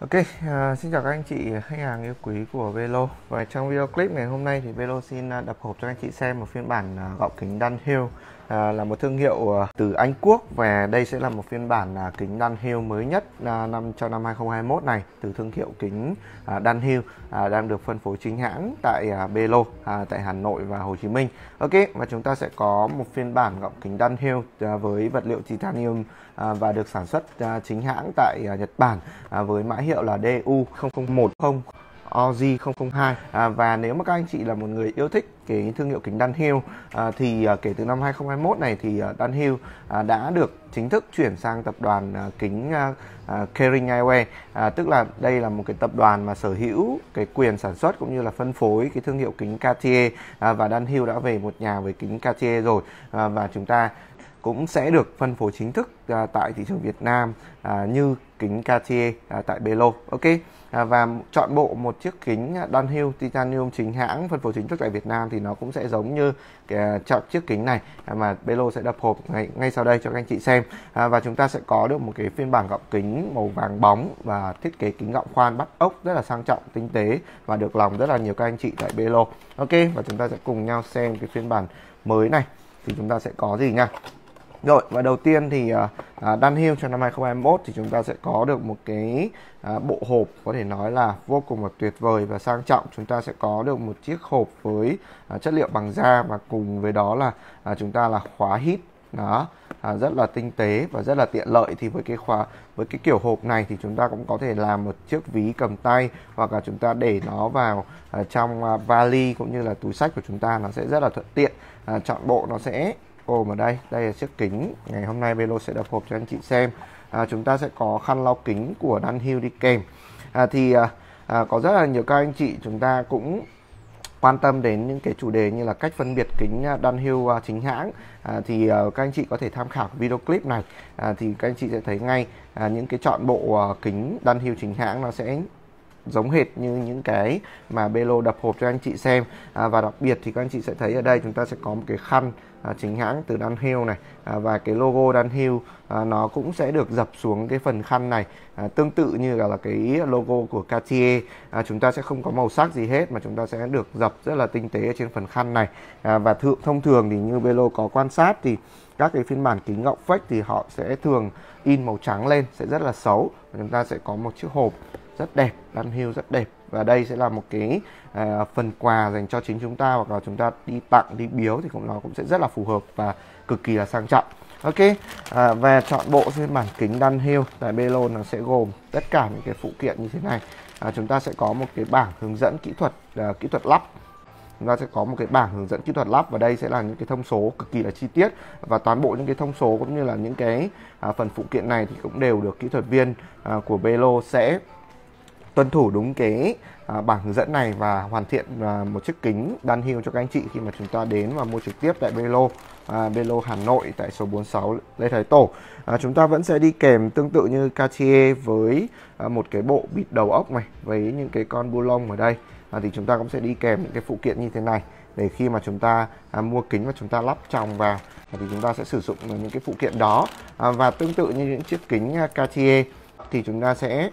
Ok, uh, xin chào các anh chị khách hàng yêu quý của Velo. Và trong video clip ngày hôm nay thì Velo xin à, đập hộp cho anh chị xem một phiên bản uh, gọng kính Dunhill à, Là một thương hiệu ờ, từ Anh Quốc Và đây sẽ là một phiên bản à, kính Dunhill mới nhất à, năm cho năm 2021 này Từ thương hiệu kính à, Dunhill à, đang được phân phối chính hãng tại à, à, Tại Hà Nội và Hồ Chí Minh. Ok, và chúng ta sẽ có một phiên bản gọng kính Dunhill à, với vật liệu titanium à, Và được sản xuất à, chính hãng tại à, Nhật Bản à, với mã hiệu là DU0010 OZ 002 à, và nếu mà các anh chị là một người yêu thích cái thương hiệu kính Dunhill à, thì à, kể từ năm 2021 này thì à, Dunhill à, đã được chính thức chuyển sang tập đoàn à, kính à, à, Kering Eyewear à, tức là đây là một cái tập đoàn mà sở hữu cái quyền sản xuất cũng như là phân phối cái thương hiệu kính Cartier à, và Dunhill đã về một nhà với kính Cartier rồi à, và chúng ta cũng sẽ được phân phối chính thức à, tại thị trường Việt Nam à, như kính Cartier à, tại Belo. Ok. À, và chọn bộ một chiếc kính Dunhill titanium chính hãng phân phối chính thức tại Việt Nam thì nó cũng sẽ giống như cái, chọn chiếc kính này à, mà Belo sẽ đập hộp ngay ngay sau đây cho các anh chị xem. À, và chúng ta sẽ có được một cái phiên bản gọng kính màu vàng bóng và thiết kế kính gọng khoan bắt ốc rất là sang trọng tinh tế và được lòng rất là nhiều các anh chị tại Belo. Ok và chúng ta sẽ cùng nhau xem cái phiên bản mới này. Thì chúng ta sẽ có gì nha? Rồi và đầu tiên thì uh, uh, cho năm 2021 thì chúng ta sẽ có được một cái uh, bộ hộp có thể nói là vô cùng là tuyệt vời và sang trọng. Chúng ta sẽ có được một chiếc hộp với uh, chất liệu bằng da và cùng với đó là uh, chúng ta là khóa hít. Đó à, rất là tinh tế và rất là tiện lợi. Thì với cái khóa với cái kiểu hộp này thì chúng ta cũng có thể làm một chiếc ví cầm tay hoặc là chúng ta để nó vào à, trong à, vali cũng như là túi sách của chúng ta. Nó sẽ rất là thuận tiện à, chọn bộ nó sẽ ôm ở đây đây là chiếc kính. Ngày hôm nay Velo sẽ đập hộp cho anh chị xem. À, chúng ta sẽ có khăn lau kính của Dunhill đi kèm. À, thì à, à, có rất là nhiều các anh chị chúng ta cũng quan tâm đến những cái chủ đề như là cách phân biệt kính à, Dunhill à, chính hãng. À, thì à, các anh chị có thể tham khảo video clip này. À, thì các anh chị sẽ thấy ngay à, những cái chọn bộ à, kính Dunhill chính hãng nó sẽ giống hệt như những cái mà Belo đập hộp cho anh chị xem. À, và đặc biệt thì các anh chị sẽ thấy ở đây chúng ta sẽ có một cái khăn à, chính hãng từ Dunhill này. À, và cái logo Dunhill à, nó cũng sẽ được dập xuống cái phần khăn này à, tương tự như là, là cái logo của Cartier. À, chúng ta sẽ không có màu sắc gì hết mà chúng ta sẽ được dập rất là tinh tế trên phần khăn này. À, và thượng thông thường thì như Belo có quan sát thì các cái phiên bản kính gọng fake thì họ sẽ thường in màu trắng lên sẽ rất là xấu. Và chúng ta sẽ có một chiếc hộp rất đẹp Dunhill rất đẹp và đây sẽ là một cái à, phần quà dành cho chính chúng ta hoặc là chúng ta đi tặng đi biếu thì cũng nó cũng sẽ rất là phù hợp và cực kỳ là sang trọng. Ok à, và chọn bộ phiên bản kính Dunhill tại Belo nó sẽ gồm tất cả những cái phụ kiện như thế này. À, chúng ta sẽ có một cái bảng hướng dẫn kỹ thuật à, kỹ thuật lắp. Chúng ta sẽ có một cái bảng hướng dẫn kỹ thuật lắp và đây sẽ là những cái thông số cực kỳ là chi tiết. Và toàn bộ những cái thông số cũng như là những cái à, phần phụ kiện này thì cũng đều được kỹ thuật viên à, của Belo sẽ tuân thủ đúng cái à, bảng hướng dẫn này và hoàn thiện à, một chiếc kính Dunhill cho các anh chị khi mà chúng ta đến và mua trực tiếp tại Belo à, Belo Hà Nội tại số 46 Lê Thái Tổ. À, chúng ta vẫn sẽ đi kèm tương tự như Cartier với à, một cái bộ bịt đầu ốc này với những cái con bu lông ở đây. À, thì chúng ta cũng sẽ đi kèm những cái phụ kiện như thế này để khi mà chúng ta à, mua kính và chúng ta lắp tròng vào à, thì chúng ta sẽ sử dụng những cái phụ kiện đó. À, và tương tự như những chiếc kính à, Cartier thì chúng ta sẽ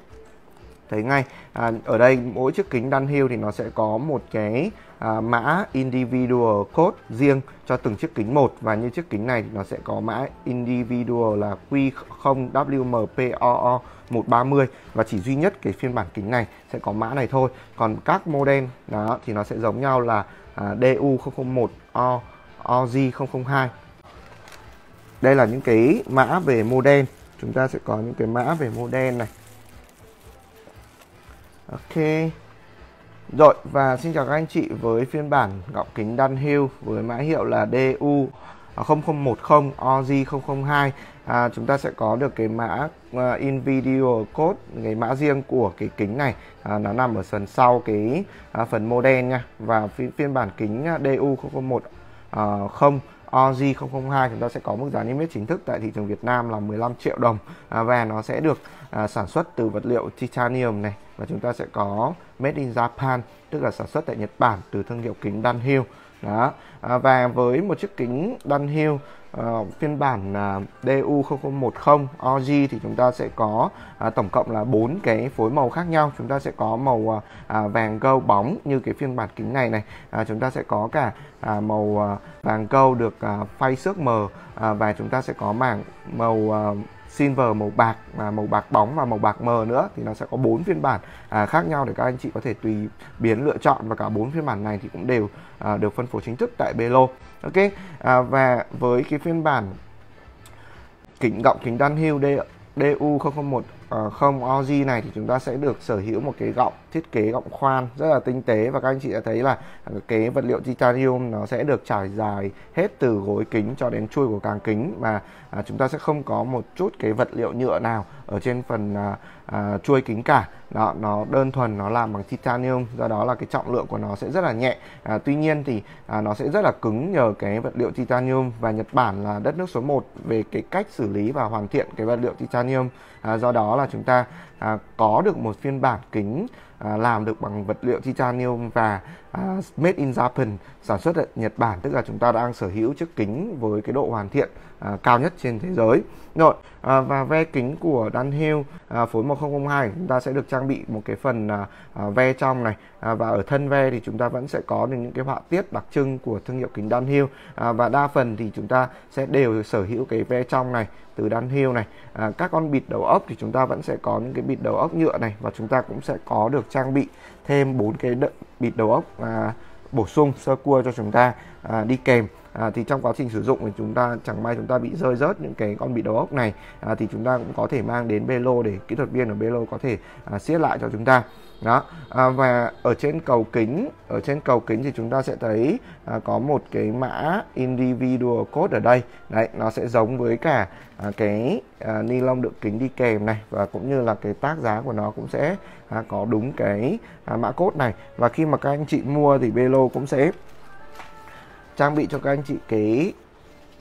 thấy ngay à, ở đây mỗi chiếc kính Dunhill thì nó sẽ có một cái à, mã individual code riêng cho từng chiếc kính một. Và như chiếc kính này thì nó sẽ có mã individual là Q0WMPOO 130 và chỉ duy nhất cái phiên bản kính này sẽ có mã này thôi. Còn các model đó thì nó sẽ giống nhau là à, DU001 O OZ002 đây là những cái mã về model. Chúng ta sẽ có những cái mã về model này. Ok. Rồi và xin chào các anh chị với phiên bản gọng kính Dunhill với mã hiệu là DU 0010 OZ002 à, chúng ta sẽ có được cái mã à, uh, individual code cái mã riêng của cái kính này. À, nó nằm ở phần sau cái à, phần model nha. Và phiên, phiên bản kính DU 001 uh, 0 OZ 002 chúng ta sẽ có mức giá niêm yết chính thức tại thị trường Việt Nam là 15 triệu đồng. À, và nó sẽ được à, sản xuất từ vật liệu titanium này và chúng ta sẽ có made in Japan tức là sản xuất tại Nhật Bản từ thương hiệu kính Dunhill. Đó. À, và với một chiếc kính Dunhill uh, phiên bản uh, DU0010 OG thì chúng ta sẽ có uh, tổng cộng là bốn cái phối màu khác nhau. Chúng ta sẽ có màu uh, vàng câu bóng như cái phiên bản kính này này. Uh, chúng ta sẽ có cả uh, màu uh, vàng câu được uh, phay xước mờ. Uh, và chúng ta sẽ có mảng màu uh, silver màu bạc và màu bạc bóng và màu bạc mờ nữa thì nó sẽ có bốn phiên bản à, khác nhau để các anh chị có thể tùy biến lựa chọn và cả bốn phiên bản này thì cũng đều à, được phân phối chính thức tại Belo. Ok à, và với cái phiên bản kính gọng kính Dunhill DU001 Ờ, không OG này thì chúng ta sẽ được sở hữu một cái gọng thiết kế gọng khoan rất là tinh tế và các anh chị đã thấy là cái vật liệu titanium nó sẽ được trải dài hết từ gối kính cho đến chui của càng kính mà à, chúng ta sẽ không có một chút cái vật liệu nhựa nào ở trên phần à, à, chuôi kính cả. Đó nó đơn thuần nó làm bằng titanium do đó là cái trọng lượng của nó sẽ rất là nhẹ. À, tuy nhiên thì à, nó sẽ rất là cứng nhờ cái vật liệu titanium và Nhật Bản là đất nước số 1 về cái cách xử lý và hoàn thiện cái vật liệu titanium. À, do đó là chúng ta à, có được một phiên bản kính à, làm được bằng vật liệu titanium và uh, made in Japan sản xuất ở Nhật Bản tức là chúng ta đang sở hữu chiếc kính với cái độ hoàn thiện uh, cao nhất trên thế giới. Rồi uh, và ve kính của Dunhill uh, phối 1002 chúng ta sẽ được trang bị một cái phần uh, ve trong này. Uh, và ở thân ve thì chúng ta vẫn sẽ có được những cái họa tiết đặc trưng của thương hiệu kính Dunhill. Uh, và đa phần thì chúng ta sẽ đều sở hữu cái ve trong này từ Dunhill này. À, các con bịt đầu ốc thì chúng ta vẫn sẽ có những cái bịt đầu ốc nhựa này và chúng ta cũng sẽ có được trang bị thêm bốn cái đ- bịt đầu ốc à, bổ sung sơ cua cho chúng ta à, đi kèm. À, thì trong quá trình sử dụng thì chúng ta chẳng may chúng ta bị rơi rớt những cái con bị đầu ốc này. À, thì chúng ta cũng có thể mang đến belo để kỹ thuật viên ở belo có thể à, siết lại cho chúng ta đó. À, và ở trên cầu kính ở trên cầu kính thì chúng ta sẽ thấy à, có một cái mã individual code ở đây. Đấy nó sẽ giống với cả à, cái à, ni lông đựng kính đi kèm này và cũng như là cái tác giá của nó cũng sẽ à, có đúng cái à, mã code này. Và khi mà các anh chị mua thì Belo cũng sẽ trang bị cho các anh chị cái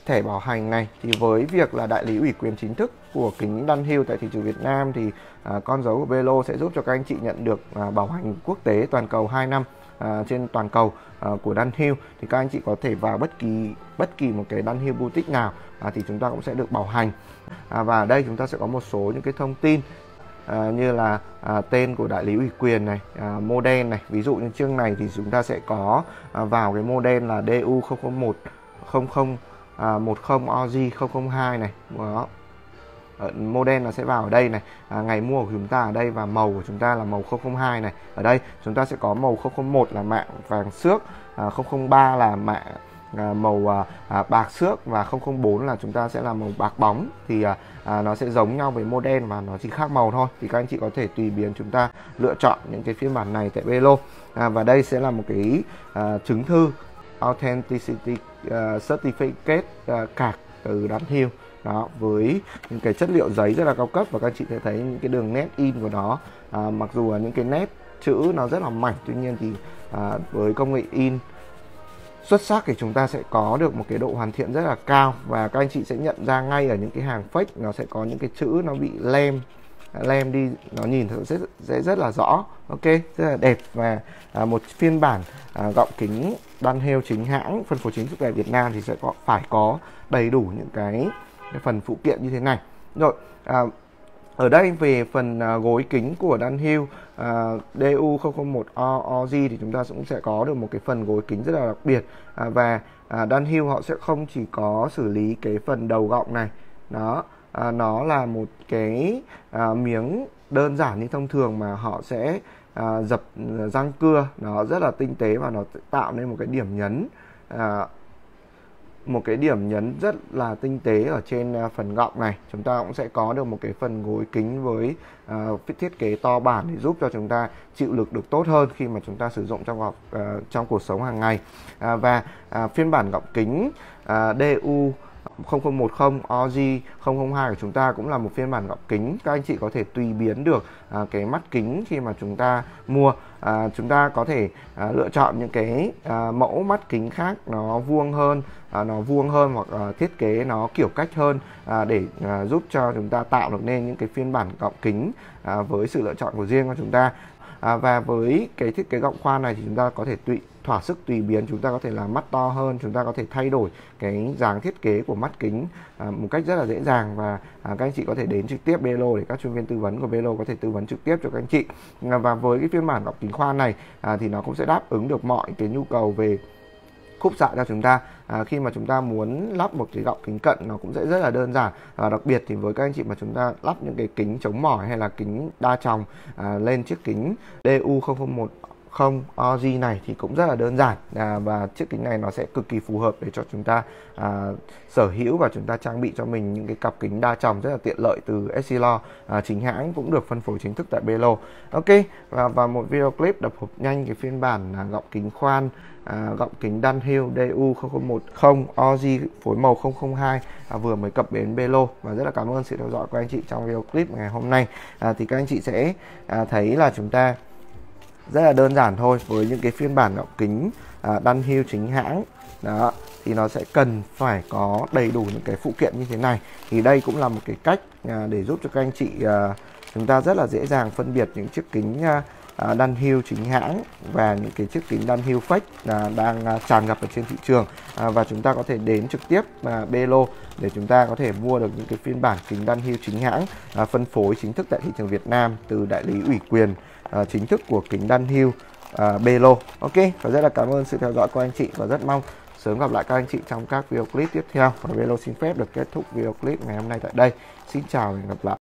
thẻ bảo hành này. Thì với việc là đại lý ủy quyền chính thức của kính Dunhill tại thị trường Việt Nam thì à, con dấu của Belo sẽ giúp cho các anh chị nhận được à, bảo hành quốc tế toàn cầu 2 năm à, trên toàn cầu à, của Dunhill thì các anh chị có thể vào bất kỳ bất kỳ một cái Dunhill boutique nào à, thì chúng ta cũng sẽ được bảo hành. À, và ở đây chúng ta sẽ có một số những cái thông tin à, như là à, tên của đại lý ủy quyền này à, model này. Ví dụ như chương này thì chúng ta sẽ có à, vào cái model là DU 001 00 à, 10 OG 002 này đó. Ở model nó sẽ vào ở đây này. À, ngày mua của chúng ta ở đây và màu của chúng ta là màu 002 này. Ở đây chúng ta sẽ có màu 001 là mạng vàng xước à, 003 là mạng à, màu à, à, bạc xước và 004 là chúng ta sẽ là màu bạc bóng. Thì à, à, nó sẽ giống nhau với model và nó chỉ khác màu thôi. Thì các anh chị có thể tùy biến chúng ta lựa chọn những cái phiên bản này tại Belo. À, và đây sẽ là một cái à, chứng thư authenticity uh, certificate uh, card từ Dunhill đó với những cái chất liệu giấy rất là cao cấp và các anh chị sẽ thấy những cái đường nét in của nó. À, mặc dù là những cái nét chữ nó rất là mảnh tuy nhiên thì à, với công nghệ in xuất sắc thì chúng ta sẽ có được một cái độ hoàn thiện rất là cao và các anh chị sẽ nhận ra ngay ở những cái hàng fake nó sẽ có những cái chữ nó bị lem lem đi nó nhìn sẽ, sẽ rất là rõ. Ok rất là đẹp và à, một phiên bản à, gọng kính Dunhill chính hãng phân phối chính thức tại Việt Nam thì sẽ có phải có đầy đủ những cái, cái phần phụ kiện như thế này. Rồi à, ở đây về phần à, gối kính của Dunhill à, DU001OZ thì chúng ta cũng sẽ có được một cái phần gối kính rất là đặc biệt. À, và à, Dunhill họ sẽ không chỉ có xử lý cái phần đầu gọng này đó à, nó là một cái à, miếng đơn giản như thông thường mà họ sẽ à, dập răng cưa. Nó rất là tinh tế và nó tạo nên một cái điểm nhấn à, một cái điểm nhấn rất là tinh tế ở trên à, phần gọng này. Chúng ta cũng sẽ có được một cái phần gối kính với uh, thiết kế to bản để giúp cho chúng ta chịu lực được tốt hơn khi mà chúng ta sử dụng trong học uh, trong cuộc sống hàng ngày. Uh, và uh, phiên bản gọng kính uh, DU 0010 OG 002 của chúng ta cũng là một phiên bản gọng kính. Các anh chị có thể tùy biến được à, cái mắt kính khi mà chúng ta mua. À, chúng ta có thể à, lựa chọn những cái à, mẫu mắt kính khác nó vuông hơn à, nó vuông hơn hoặc à, thiết kế nó kiểu cách hơn à, để à, giúp cho chúng ta tạo được nên những cái phiên bản gọng kính à, với sự lựa chọn của riêng của chúng ta. À, và với cái thiết kế gọng khoan này thì chúng ta có thể tùy thỏa sức tùy biến chúng ta có thể làm mắt to hơn chúng ta có thể thay đổi cái dáng thiết kế của mắt kính à, một cách rất là dễ dàng và à, các anh chị có thể đến trực tiếp Belo để các chuyên viên tư vấn của Belo có thể tư vấn trực tiếp cho các anh chị. À, và với cái phiên bản gọng kính khoan này à, thì nó cũng sẽ đáp ứng được mọi cái nhu cầu về khúc xạ cho chúng ta. À, khi mà chúng ta muốn lắp một cái gọng kính cận nó cũng sẽ rất là đơn giản. Và đặc biệt thì với các anh chị mà chúng ta lắp những cái kính chống mỏi hay là kính đa tròng à, lên chiếc kính DU 001 không OG này thì cũng rất là đơn giản. À, và chiếc kính này nó sẽ cực kỳ phù hợp để cho chúng ta à, sở hữu và chúng ta trang bị cho mình những cái cặp kính đa tròng rất là tiện lợi từ Essilor à, chính hãng cũng được phân phối chính thức tại Belo. Ok và, và một video clip đập hộp nhanh cái phiên bản à, gọng kính khoan à, gọng kính Dunhill DU 0010 OG phối màu 002 à, vừa mới cập bến Belo. Và rất là cảm ơn sự theo dõi của anh chị trong video clip ngày hôm nay. À, thì các anh chị sẽ à, thấy là chúng ta rất là đơn giản thôi với những cái phiên bản gọng kính à, Dunhill chính hãng. Đó thì nó sẽ cần phải có đầy đủ những cái phụ kiện như thế này. Thì đây cũng là một cái cách à, để giúp cho các anh chị à, chúng ta rất là dễ dàng phân biệt những chiếc kính à, À, đan Dunhill chính hãng và những cái chiếc kính Dunhill fake à, đang tràn ngập ở trên thị trường à, và chúng ta có thể đến trực tiếp à, Belo để chúng ta có thể mua được những cái phiên bản kính Dunhill chính hãng phân phối chính thức tại thị trường Việt Nam từ đại lý ủy quyền chính thức của kính Dunhill hưu Belo. Ok, và rất là cảm ơn sự theo dõi của anh chị và rất mong sớm gặp lại các anh chị trong các video clip tiếp theo. Và Belo xin phép được kết thúc video clip ngày hôm nay tại đây. Xin chào và hẹn gặp lại.